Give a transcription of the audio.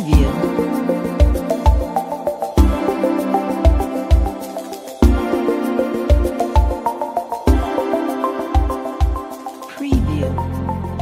Bolívia. preview.